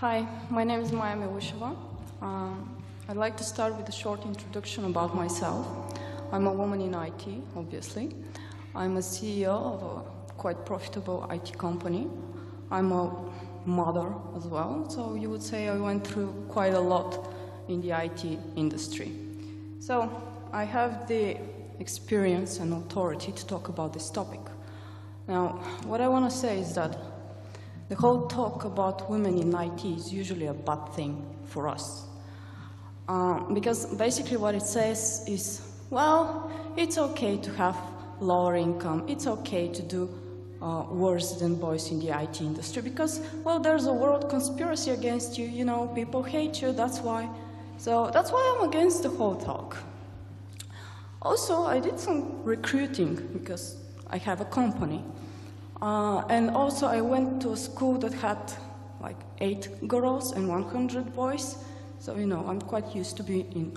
Hi, my name is Maya Milusheva. Um, I'd like to start with a short introduction about myself. I'm a woman in IT, obviously. I'm a CEO of a quite profitable IT company. I'm a mother as well, so you would say I went through quite a lot in the IT industry. So I have the experience and authority to talk about this topic. Now, what I want to say is that the whole talk about women in IT is usually a bad thing for us. Uh, because basically what it says is, well, it's okay to have lower income, it's okay to do uh, worse than boys in the IT industry because, well, there's a world conspiracy against you, you know, people hate you, that's why. So that's why I'm against the whole talk. Also, I did some recruiting because I have a company. Uh, and also, I went to a school that had like eight girls and 100 boys. So, you know, I'm quite used to being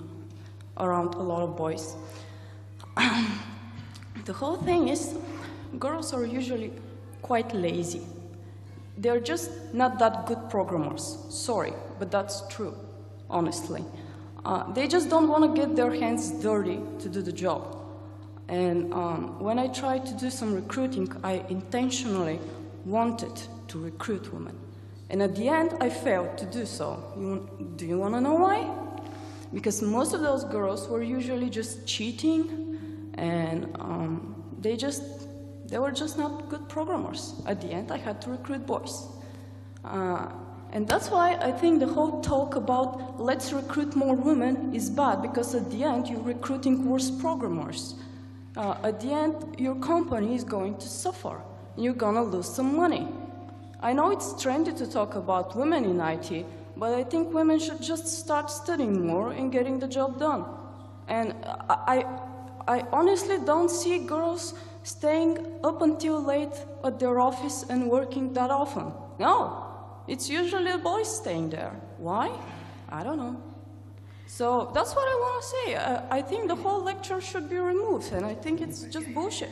around a lot of boys. the whole thing is, girls are usually quite lazy. They're just not that good programmers. Sorry, but that's true, honestly. Uh, they just don't want to get their hands dirty to do the job. And um, when I tried to do some recruiting, I intentionally wanted to recruit women. And at the end, I failed to do so. You, do you want to know why? Because most of those girls were usually just cheating, and um, they just they were just not good programmers. At the end, I had to recruit boys. Uh, and that's why I think the whole talk about let's recruit more women is bad, because at the end, you're recruiting worse programmers. Uh, at the end, your company is going to suffer. You're going to lose some money. I know it's trendy to talk about women in IT, but I think women should just start studying more and getting the job done. And I, I honestly don't see girls staying up until late at their office and working that often. No, it's usually boys staying there. Why? I don't know. So that's what I want to say. Uh, I think the whole lecture should be removed, and I think it's just bullshit.